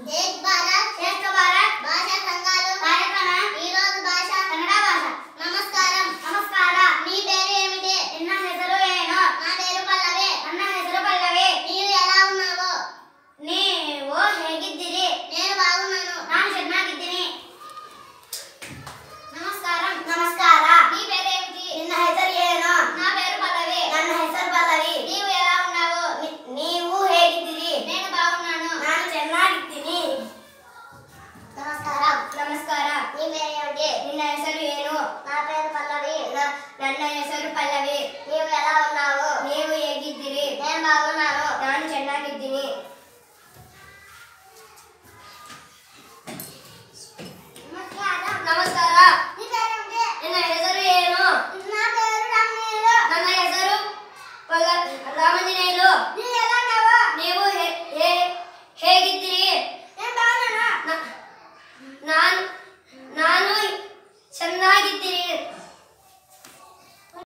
and then ನಮಸ್ಕಾರ. ನನ್ನ ಹೆಸರು ಏನು? ನನ್ನ ಹೆಸರು ಪಲ್ಲ